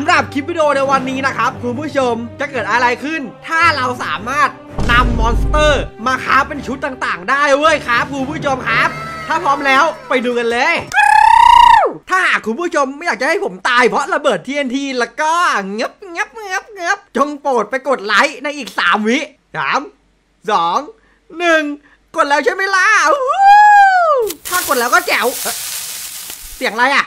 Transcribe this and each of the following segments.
ำหรับคลิปวิดีโอในวันนี้นะครับคุณผู้ชมจะเกิดอะไรขึ้น ถ้าเราสามารถนำมอนสเตอร์ มาค้าเป็นชุดต่างๆ ได้เว้ยครับคุณผู้ชมครับ ถ้าพร้อมแล้วไปดูกันเลย ถ้าหากคุณผู้ชมไม่อยากจะให้ผมตายเพราะระเบิด TNT แล้วก็เงียบเงียบเงียบเงียบจงโปรดไปกดไลค์ในอีก 3 วิสามสองหนึ่งกดแล้วใช่ไหมล่ะถ้ากดแล้วก็แจ๋วเอ๊ะเสียงอะไรอะ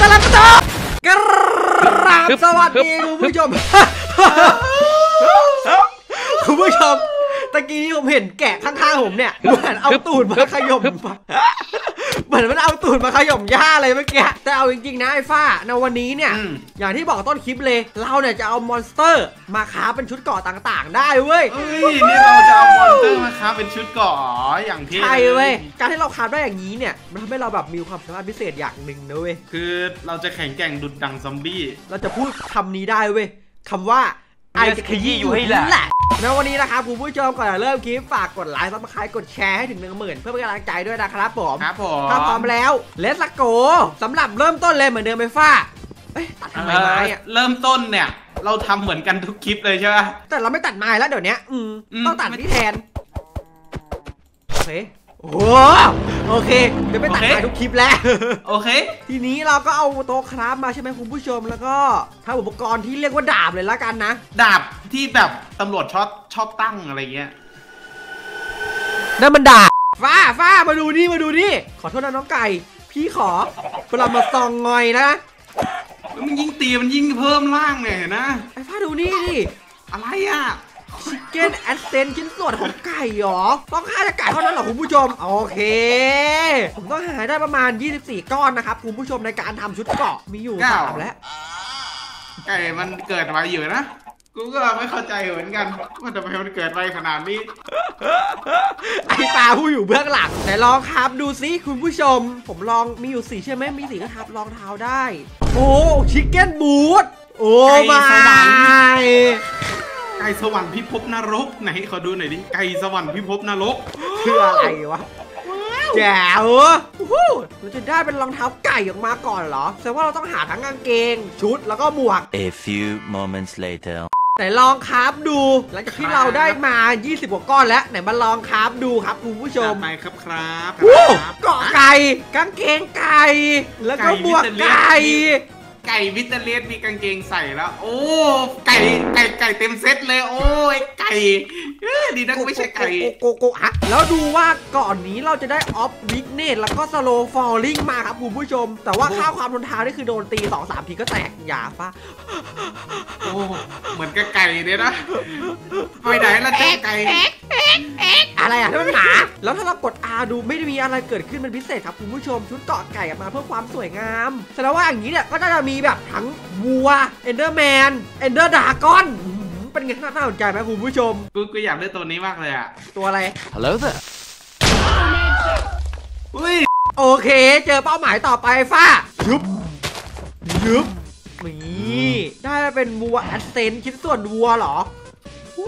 ตะลับตะกราบสวัสดีคุณผู้ชม คุณผู้ชม ตะกี้นี้ผมเห็นแกะข้างๆผมเนี่ยเหมือนเอาตูดมาขย่มเหมือนมันเอาตูดมาขย่มหญ้าเลยเมื่อกี้แต่เอาจริงๆนะไอ้ฟ้าในวันนี้เนี่ยอืมอย่างที่บอกต้นคลิปเลย เราเนี่ยจะเอา monster มา craft เป็นชุดเกราะต่างๆ ได้เว้ยเอ้ยนี่เราจะเอา monster มา craft เป็นชุดเกราะอย่างที่ใช่เว้ยการที่เราค้าได้อย่างนี้เนี่ยมันทำให้เราแบบมีความสามารถพิเศษอย่างหนึ่งนะเว้ยคือเราจะแข็งแกร่งดุจดั่งซอมบี้เราจะพูดคำนี้ได้เว้ยคำว่าไอเรียกจะขยี้อยู่ขยี้อยู่ให้นี่แหละ แล้ววันนี้นะครับคุณผู้ชมก่อนจะเริ่มคลิปฝากกดไลค์ subscribe กดแชร์ให้ถึงหนึ่งหมื่นเพื่อเป็นกำลังใจด้วยนะครับผมครับผมถ้าพร้อมแล้ว let's go สำหรับเริ่มต้นเลยเหมือนเดิมไปฟ้าเอ้ยตัดทำไมเอ่อไม้อะเริ่มต้นเนี่ย เราทำเหมือนกันทุกคลิปเลยใช่ไหมแต่เราไม่ตัดไม้แล้วเดี๋ยวนี้อืมอืมต้องตัดที่แทนโอเค โอ้โหโอเค เดี๋ยวไม่ตัดโอเคไม้ทุกคลิปแล้ว โอเค ทีนี้เราก็เอาโต๊ะคราฟมาใช่ไหมคุณผู้ชม แล้วก็ทำอุปกรณ์ที่เรียกว่าดาบเลยละกันนะ ดาบที่แบบตำรวจชอบชอบตั้งอะไรเงี้ย นั่นมันดาบฟ้าฟ้ามาดูนี่มาดูนี่ ขอโทษนะน้องไก่ พี่ขอเวลามาซองงอยนะ แล้วมันยิ่งตีมันยิ่งเพิ่มร่างเนี่ยเห็นนะไอ้ฟ้าดูนี่ดิอะไรอะ ชิคเก้นแอดเซนชิ้นส่วนของไก่เหรอ ต้องฆ่าจากไก่เท่านั้นเหรอคุณผู้ชม โอเค ผมต้องหาได้ประมาณ 24 ก้อนนะครับคุณผู้ชมในการทำชุดเกราะมีอยู่เก้าสามแล้ว ไก่มันเกิดมาอยู่นะกูก็ไม่เข้าใจเหมือนกันว่าทำไมมันเกิดไปขนาดนี้ ไอ้ตาผู้อยู่เบื้องหลังไหนลองครับดูซิคุณผู้ชม ผมลองมีอยู่สีใช่ไหมมีสีก็ทับรองเท้าได้ โอ้ชิคเก้นบูทโอ้ไก่มาสวรรค์ย ไก่สวรรค์พิภพนรกไหนขอดูหน่อยดิไก่สวรรค์พิภพนรกคืออะไรวะแจ๋ววู้ฮู้เราจะได้เป็นรองเท้าไก่ออกมาก่อนเหรอแสดงว่าเราต้องหาทั้งกางเกง ชุดแล้วก็หมวก A few moments later. ไหนลองคราฟดูหลังจากที่เราได้มา 20กว่าก้อนแล้วไหนมาลองคราฟดูครับคุณผู้ชมจัดไปครับครับวู้ครับเกาะไก่กางเกงไก่ แล้วก็บวกไก่ ไก่วิตาเลสมีกางเกงใส่แล้ว โอ้ ไก่ไก่ไก่เต็มเซตเลย โอ้ยไก่ ดีนะกูไม่ใช่ไก่โกโกโกฮะแล้วดูว่าก่อนนี้เราจะได้ออฟวิกเนตแล้วก็สโลฟอลลิงมาครับคุณผู้ชม แต่ว่าโอ้โหค่าความทนทานนี่คือโดนตี2อสามทีก็แตกอย่าฟ้าโอ้เหมือนกับไก่เนี่ยนะไปไหนละเจ้าไก่อะไรอะนี่มันหมาแล้วถ้าเรากด R ดูไม่ได้มีอะไรเกิดขึ้นเป็นพิเศษครับคุณผู้ชม ชุดเกราะไก่ออกมาเพื่อความสวยงามแสดงว่าอย่างนี้เนี่ยก็น่าจะมีแบบทั้งวัว Enderman Ender Dragon เป็นไงน่าสนใจไหมคุณผู้ชม กูกูอยากได้ตัวนี้มากเลยอะตัวอะไร Hello there. อุ้ยโอเค เจอเป้าหมายต่อไปฟ้ายุบยุบนี่ได้มาเป็นวัว essence ชิ้นส่วนวัวเหรอ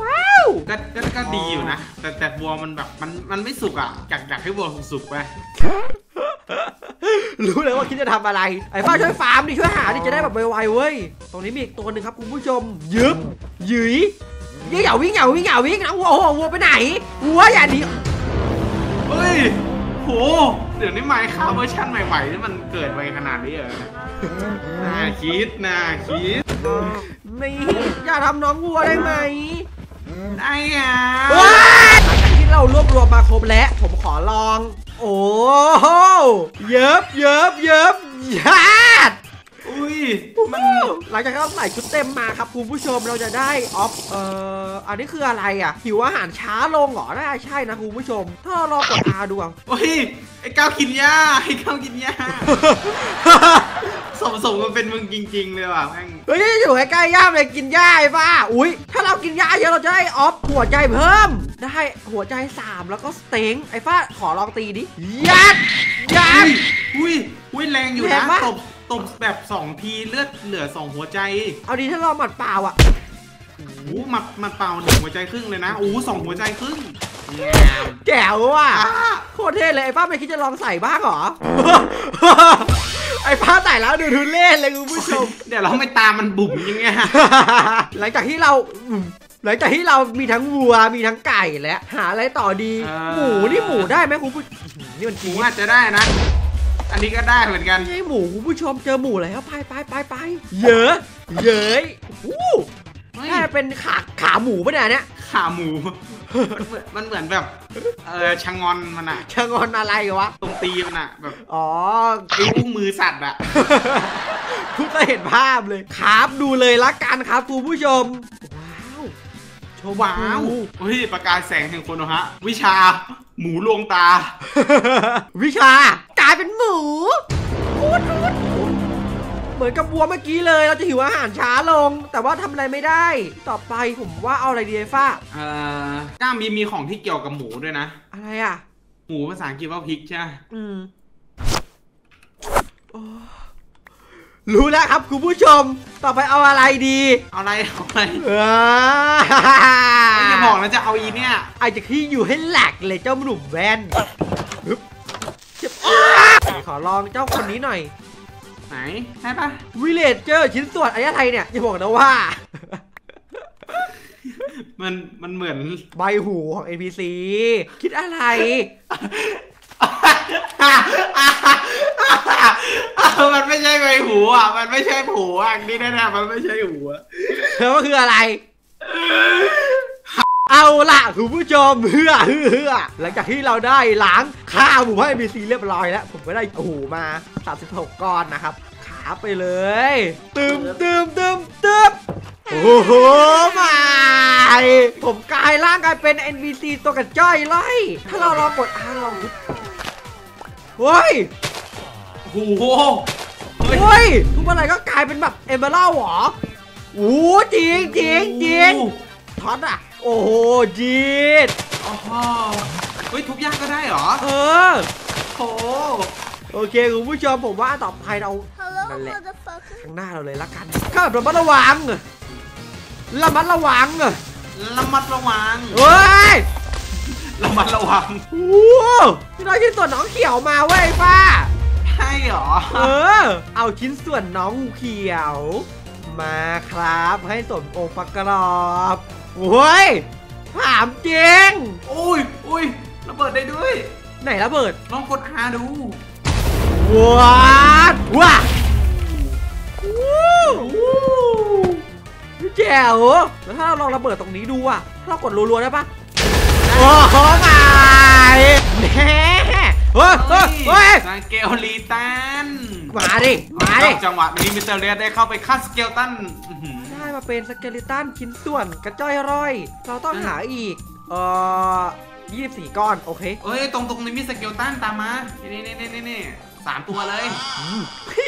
ว้าวก็ก็ก็ดีอยู่นะ แต่แต่วัวมันแบบมันมันไม่สุกอะอยากอยากให้วัวสุกๆไปรู้เลยว่าคิดจะทำอะไร ไอ้ฟ้าช่วยฟาร์มดิช่วยหาดิจะได้แบบไวๆเว้ย ตรงนี้มีอีกตัวหนึ่งครับคุณผู้ชม ยึบหยียี่อย่าวิ่งอย่าวิ่งอย่าวิ่งนะวัววัววัวไปไหนวัวอย่าหนีเฮ้ยโหเดี๋ยวนี้ไมค์คเวอร์ชันใหม่ๆนี่มันเกิดไปขนาดนี้เหรอน่าคิดน่าคิดนี่อย่าทำน้องวัวได้ไหม ได้อะว้ายหลังจากที่เรารวบรวมมาครบแล้วผมขอลอง โอ้โหเยิบเยิบเยิบยาด อุ้ยมันหลังจากที่เราใส่ชุดเต็มมาครับคุณผู้ชมเราจะได้ออฟเอ่ออันนี้คืออะไรอะหิวอาหารช้าลงเหรอน่าใช่นะคุณผู้ชม ถ้าเราลองกด R ดูอะโอ้ยไอ้ก้าวกินหญ้าไอ้ก้าวกินหญ้าสมสมกันเป็นมึงจริง ๆ เลยว่ะแม่งเฮ้ยอยู่ใกล้ๆย่ามเลยกินหญ้าไอ้ป้าอุ้ยถ้าเรากินหญ้าเยอะเราจะได้ออฟหัวใจเพิ่ม ได้หัวใจ 3 แล้วก็สเต็งไอ้ฟ้าขอลองตีดิยัดยัดอุ้ยอุ้ยแรงอยู่แรนะงปะตบ ตบแบบสองทีเลือดเหลือสองหัวใจเอาดีถ้าเราหมัดเปล่าอะโอ้โหมันมันเป่าหนึ่งหัวใจครึ่งเลยนะโอ้โหสองหัวใจครึ่งงามแจ๋วว่ะอะโคตรเท่เลยไอ้ป้าไม่คิดจะลองใส่บ้างเหรอ ไอ้ฟ้าไต่แล้วดูทุเล่นเลยคุณผู้ชม เดี๋ยวเราไม่ตามมันบุ๋มยังไงหลังจากที่เราอืมหลังจากที่เรามีทั้งวัวมีทั้งไก่แล้วหาอะไรต่อดี หมูนี่หมูได้ไหมคุณผู้อื้อหือนี่มันหกีมูอาจจะได้นะ อันนี้ก็ได้เหมือนกันไม่ใช่หมูคุณผู้ชมเจอหมูแล้วไปไปไปไปเยอะ เย้ยอู้เฮ้ยแค่เป็นขาขาหมูปะเนี่ยเนี่ยขาหมูมันเหมือนมันเหมือนแบบ เออชะงอนมันอะชะงอนอะไรวะ ตรงตีมันอะแบบอ๋อ ไอ้อุ้งมือสัตว์อะพูดจะเห็นภาพเลยครับดูเลยละกันครับคุณผู้ชม ว้าวโชว์ว้าวหมูเฮ้ยประกายแสงแห่งโคโนฮะ วิชาหมูลวงตา วิชาก ลายเป็นหมูอูดอูดอูดเหมือนกับวัวเมื่อกี้เลยเราจะหิวอาหารช้าลง แต่ว่าทำอะไรไม่ได้ ต่อไปผมว่าเอาอะไรดีไอ้ฟ้าเอ่อก้ามีมีของที่เกี่ยวกับหมูด้วยนะ อะไรอะ หมูภาษาอังกฤษว่าพริกใช่ไหมอืมโอ้รู้แล้วครับคุณผู้ชม ต่อไปเอาอะไรดี เอาอะไรเอาอะไรเออไม่จะบอกนะจะเอาอีเนี่ยไอ้จะขี้อยู่ให้แหลกเลยเจ้าหนุ่มแว่นฮึบเจ็บอ้า ขอลองเจ้าคนนี้หน่อย ไหนใช่ปะวิเลจเจอร์ชิ้นส่วนอะไรอะไรเนี่ยอย่าบอกนะว่า มันมันเหมือนใบหูของ NPC คิดอะไร มันไม่ใช่ใบหูอะ มันไม่ใช่หูอะนี่แน่ๆมันไม่ใช่หูอะเธอว่าคืออะไร เอาล่ะคุณผู้ชมเฮือเฮือเฮือหลังจากที่เราได้ล้างข้าวหมูให้ NPC เรียบร้อยแล้ว ผมก็ได้โอ้โหมา36ก้อนนะครับขาไปเลยตึมตึมตึมตึมโอ้โหมาผมกลายร่างกลายเป็น NPC ตัวกระจ้อยเลยถ้าเราลองกดอาลองเฮ้ยโอ้โหเฮ้ยเฮ้ยทุกวันไหนก็กลายเป็นแบบเอเมอรัลด์เหรอโอ้โหจริงจริงจริงท็อตอะ โอ้โหจีดโอ้โหเฮ้ยทุบยากก็ได้เหรอเออโอ้โอเคคุณผู้ชมผมว่าต่อไปเรา Hello, Vale. motherfucker. ข้างหน้าเราเลยละกันก็แบบระมัดระวังระมัดระวังระมัดระวังเฮ้ยระมัดระวังโอ้โหนี่เราชิ้นส่วนน้องเขียวมาเว้ยป้าใช่เหรอ เออ เอาชิ้นส่วนน้องงูเขียว มาครับให้สมองค์ประกอบ โอ้ยถามจริงอุ้ยอุ้ยระเบิดได้ด้วย ไหนระเบิดลองกด R ดูว้าดว้าวู้วู้แจ๋วแล้วถ้าเราลองระเบิดตรงนี้ดูอะถ้าเรากดรัวๆได้ปะโอ้โหไม่แน่เฮ้ยเฮ้ยเฮ้ยสเกskeleton มาดิ มาดิ จังหวะนี้มิสเตอร์เรียได้เข้าไปฆ่า skeleton อื้อหือได้มา เป็น skeleton ชิ้นส่วนกระจ้อยร่อย เราต้องหาอีก เอ่อ24ก้อน โอเค เอ้ย ตรงตรงนี้มี skeleton ตามมานี่นี่นี่นี่นี่สามตัวเลย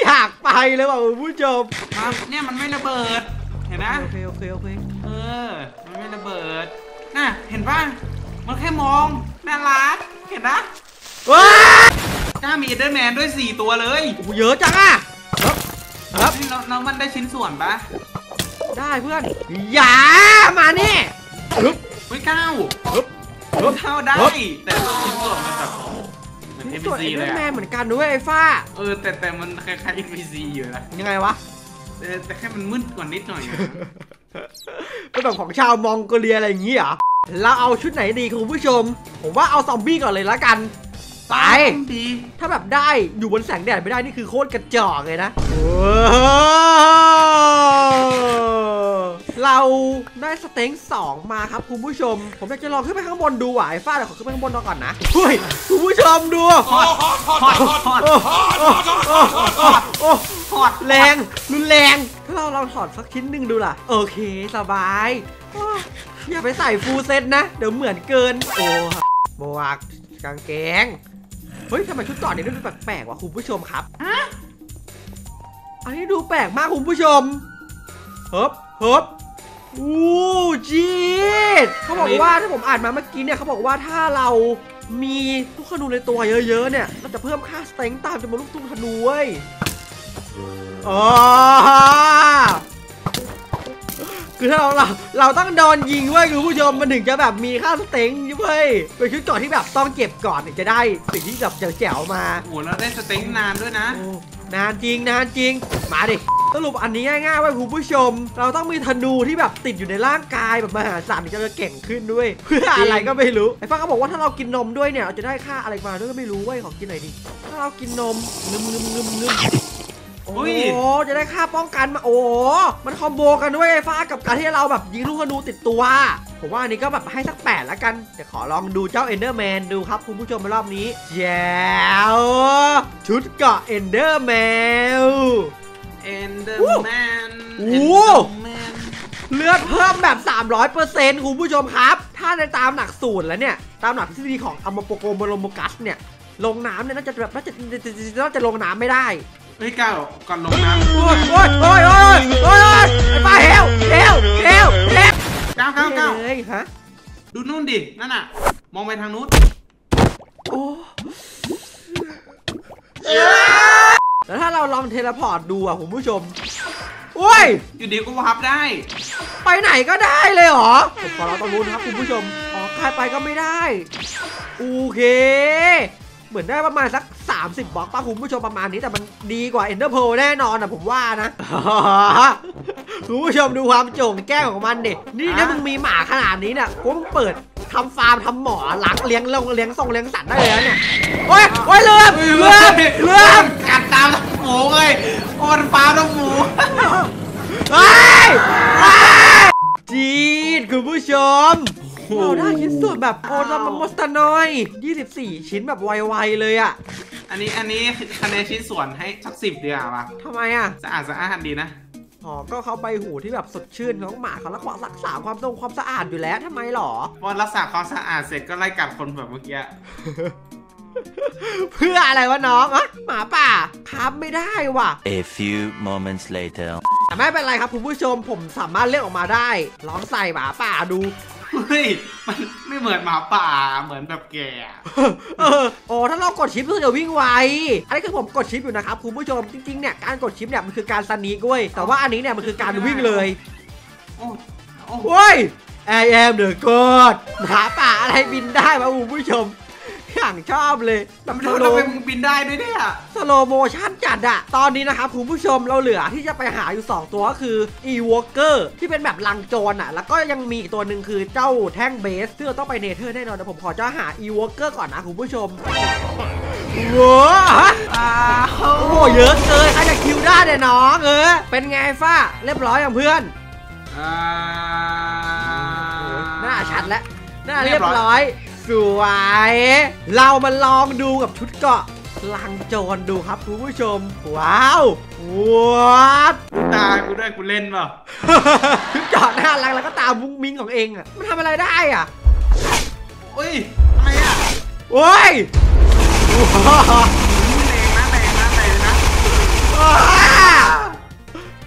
อยากไปเลยว่ะคุณผู้ชมมาเนี่ยมันไม่ระเบิด เห็นนะ โอเคโอเคโอเค เออ มันไม่ระเบิด น่ะ เห็นป่ะ มันแค่มอง น่ารัก เห็นนะว้าก้ามี Enderman ด้วย4ตัวเลยโอ้โหเยอะจังอะครับครับเฮ้ยแล้วแล้วมันได้ชิ้นส่วนปะ ได้เพื่อน อย่ามานี่ฮึบเฮ้ยก้าวฮึบฮึบก้าวได้ฮึบแต่ชิ้นส่วนมันแบบเหมือนชิ้นส่วน NPC Endermanอะเหมือนกันด้วยไอ้ฟ้า เออแต่แต่มันคล้ายๆ NPC อยู่นะยังไงวะแต่แต่แค่มันมืดกว่านิดหน่อยอะเป็นแบบของชาวมองโกเลียอะไรอย่างงี้เหรอ เราเอาชุดไหนดีคุณผู้ชม ผมว่าเอาซอมบี้ก่อนเลยละกัน ไปดี ถ้าแบบได้อยู่บนแสงแดดไม่ได้นี่คือโคตรกระจอกเลยนะโอ้ เราได้สเต็งสองมาครับคุณผู้ชม ผมอยากจะลองขึ้นไปข้างบนดูอะไอ้ฟ้าเดี๋ยวขอขึ้นไปข้างบนก่อนนะเฮ้ยคุณผู้ชมดูฮอดฮอดฮอดโอ้โอ้โอ้โอ้โอ้ฮอดแรงรุนแรงถ้าเราลองถอดสักชิ้นหนึ่งดูล่ะ โอเคสบายโอ้อย่าไปใส่ฟูลเซ็ตนะ เดี๋ยวเหมือนเกิน โอ้หมวกกางเกงเฮ้ยทำไมชุดเก่อนนี้ดูแปลกๆวะคุณผู้ชมครับฮะอันนี้ดูแปลกมากคุณผู้ชมเฮิบเฮิบ อู้จีดเขาบอกว่าถ้าผมอ่านมาเมื่อกี้เนี่ยเขาบอกว่าถ้าเรามีลูกธนูในตัวเยอะๆเนี่ยเราจะเพิ่มค่าสเต็งตามจำนวนลูกธนูเว้ยอ๋อคือถ้าเราเราเราต้องโดนยิงเว้ยคุณผู้ชมมันถึงจะแบบมีค่าสเต็งเว้ยเป็นชุดเก่อนที่แบบต้องเก็บก่อนถึงจะได้สิ่งที่แบบแจ๋วๆมาโอ้โหเราได้สเต็งนานด้วยนะโอ้โหนานจริงนานจริงมาดิ สรุปอันนี้ง่ายๆไว้คุณผู้ชม เราต้องมีธนูที่แบบติดอยู่ในร่างกายแบบมหาศาลถึงจะเก่งขึ้นด้วย เพื่ออะไรก็ไม่รู้ไอ้ฟ้าก็บอกว่าถ้าเรากินนมด้วยเนี่ยเราจะได้ค่าอะไรมาด้วยก็ไม่รู้เว้ยขอกินหน่อยดิถ้าเรากินนมงึมงึมงึมงึมโอ้อุ้ยโหจะได้ค่าป้องกันมาโอ้โหมัน combo กันด้วยไอ้ฟ้ากับการที่เราแบบยิงลูกธนูติดตัว ผมว่าอันนี้ก็แบบให้สักแปดแล้วกันเดี๋ยวขอลองดูเจ้า Enderman ดูครับคุณผู้ชมในรอบนี้แจ๋วชุดเกราะ Enderman โอ้ Enderman โอ้เลือดเพิ่มแบบ 300%คุณผู้ชมครับ ถ้าในตามหลักสูตรแล้วเนี่ย ตามหลักทฤษฎีของอัมโปโกโมโลโมกัสเนี่ย ลงน้ำเนี่ยน่าจะแบบน่าจะน่าจะลงน้ำไม่ได้ เฮ้ยก้าวก่อนลงน้ำโอ้ยโอ้ยโอ้ยโอ้ยโอ้ยโอ้ยไอ้ป้าเฮลเฮลเฮลเฮลก้าวก้าวก้าวเฮ้ยฮะ ดูนู่นดิ นั่นน่ะ มองไปทางนู้นโอ้ แล้วถ้าเราลอง teleport ดูอะคุณผู้ชมโอ้ย อยู่ดีก็วับได้ ไปไหนก็ได้เลยเหรอผมขอเราตรงนู้นนะครับคุณผู้ชมอ๋อใครไปก็ไม่ได้ โอเค เหมือนได้ประมาณสัก 30บล็อกป้าคุณผู้ชมประมาณนี้แต่มันดีกว่า Ender Pearl แน่นอนนะผมว่านะคุณผู้ชมดูความโจ่งแก้วของมันดินี่ถ้ามึงมีหมาขนาดนี้เนี่ยกูมึงเปิดทำฟาร์มทำหมอล้างเลี้ยงลงเลี้ยงส่งเลี้ยงสัตว์ได้เลยนะเนี่ยโอ้ยโอ้ยเลือดเลือดเลือดกัด ตามหมูเลยโอนปลาต้องหมูเฮ้ยเฮ้ยจีดคุณผู้ชมเราได้ชิ้นส่วนแบบโอซามามอสตานอย 24 ชิ้นแบบไวๆเลยอะอันนี้อันนี้คะแนนชิ้นส่วนให้สักสิบเดียวป่ะทำไมอะสะอาดสะอาดดีนะอ๋อก็เขาไปหูที่แบบสดชื่นของหมาเขารักษารักษาความทรงความสะอาดอยู่แล้วทำไมหรอพอรักษาความสะอาดเสร็จก็ไล่กัดคนแบบเมื่อกี้ เพื่ออะไรวะน้องอะหมาป่าครับไม่ได้ว่ะ A few moments later. แต่ไม่เป็นไรครับคุณผู้ชมผมสามารถเลือกออกมาได้ ลองใส่หมาป่าดูเฮ้ยมันไม่เหมือนหมาป่าเหมือนแบบแก่อะเออโอ้ถ้าเรากดชิปเราจะวิ่งไวอันนี้คือผมกดชิปอยู่นะครับคุณผู้ชมจริงๆเนี่ยการกดชิปเนี่ยมันคือการสนีกเว้ยแต่ว่าอันนี้เนี่ยมันคือการวิ่งเลยโอ้โอ้เว้ย I am the god หมาป่าอะไรบินได้มาคุณผู้ชม อย่างชอบเลยแบบทำไม slow ทำไมมึงบินได้ด้วยเนี่ย slow motion จัดอะตอนนี้นะครับคุณผู้ชมเราเหลือที่จะไปหาอยู่ 2 ตัวก็คือ e w a l k e r ที่เป็นแบบลังโจรอะแล้วก็ยังมีอีกตัวหนึ่งคือเจ้าแท่ง Blaze ซึ่งเราต้องไป Nether แน่นอนแต่ผมขอเจ้าหา e w a l k e r ก่อนนะคุณผู้ชมว้าอ้าวโอ้โหเยอะเกินใครจะ kill ได้เนี่ยน้องเออเป็นไงฟ้าเรียบร้อยอย่างเพื่อนอ่าหน้าชัดแล้วหน้าเรียบร้อย สวย เรามาลองดูกับชุดเกราะลังโจรดูครับคุณผู้ชม ว้าววัดตากูด้วยกูเล่นเปล่าชุดเกราะน่ารักแล้วก็ตามุ้งมิ้งของเองอะมันทำอะไรได้อะเฮ้ยอะไรอะโอ้ยว้าวแรงนะแรงนะแรงนะว้าวโ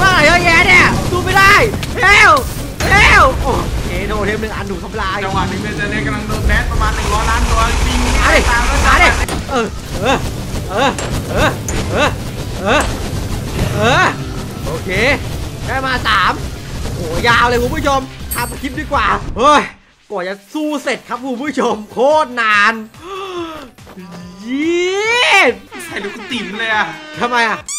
ว่าอะไรเยอะแยะเนี่ยดูไม่ได้เฮลเฮลโอ้เอโดเทมหนึ่งอันถูกทำลายจังหวะนี้เบสเนกำลังโดนแบสประมาณ100ล้านตัววิ่งมาดิตามแล้วมาตามดิเออเออเออเออเออเออเออโอเคได้มาสามโอ้ยาวเลยคุณผู้ชมทำคลิปดีกว่าเฮ้ยกว่าจะสู้เสร็จครับคุณผู้ชมโคตรนานยีดใส่ลูกติ๋มเลยอะทำไมอะตา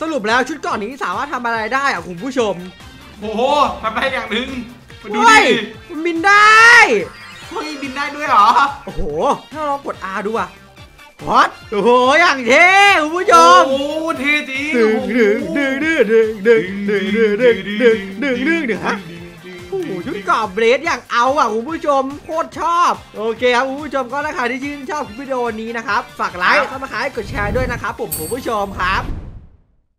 สรุปแล้วชุดเก่อนนี้สามารถทำอะไรได้อะคุณผู้ชมโอ้โหทำได้อย่างหนึ่งมาดูเฮ้ยดิมันบินได้ เฮ้ยบินได้ด้วยเหรอโอ้โห ถ้าเรากด R ดูอะพอดโอ้โห อย่างเท่คุณผู้ชม โอ้โหเท่จริงดึงดึงดึงดึงดึงดึงดึงดึงดึงดึงดึงดึงดึงฮะโอ้โห ชุดกรอบเบรดอย่างเอาอะคุณผู้ชมโคตรชอบ โอเคครับคุณผู้ชมก็ถ้าใครที่ชื่นชอบคลิปวิดีโอนี้นะครับ ฝากไลค์ subscribe กดแชร์ด้วยนะครับผมคุณผู้ชมครับ